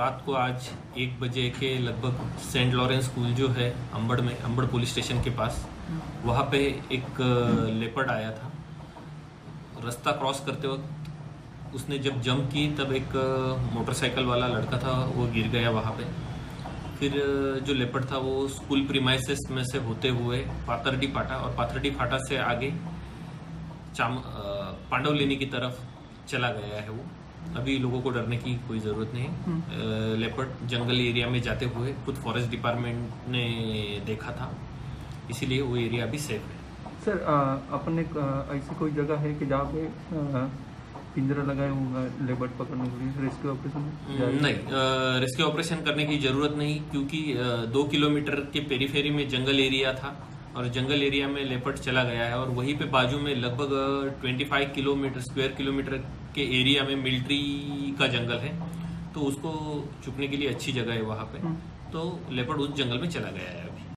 रात को आज एक बजे के लगभग सेंट लॉरेंस स्कूल जो है, अंबड़ में, अंबड़ पुलिस स्टेशन के पास, वहाँ पे एक लेपर्ड आया था। रास्ता क्रॉस करते वक्त उसने जब जंप की, तब एक मोटरसाइकिल वाला लड़का था, वो गिर गया वहाँ पे। फिर जो लेपर्ड था, वो स्कूल प्रीमाइसेस में से होते हुए पाथरडी फाटा और पाथरडी फाटा से आगे चाम पांडव पांडवलिनी की तरफ़ चला गया है वो। अभी लोगों को डरने की कोई ज़रूरत नहीं लेपर्ड जंगल एरिया में जाते हुए खुद फॉरेस्ट डिपार्टमेंट ने देखा था। इसीलिए वो एरिया अभी सेफ़ है। सर अपने ऐसी कोई जगह है कि जहाँ पे पिंजरा लगाए हुआ लेबर पकड़ने के लिए? रेस्क्यू ऑपरेशन नहीं रेस्क्यू ऑपरेशन करने की ज़रूरत नहीं क्योंकि दो किलोमीटर के पेरीफेरी में जंगल एरिया था। और जंगल एरिया में लेपर्ड चला गया है और वहीं पे बाजू में लगभग 25 किलोमीटर स्क्वायर किलोमीटर के एरिया में मिलिट्री का जंगल है। तो उसको चुपने के लिए अच्छी जगह है वहाँ पे। हम्म। तो लेपर्ड उस जंगल में चला गया है अभी।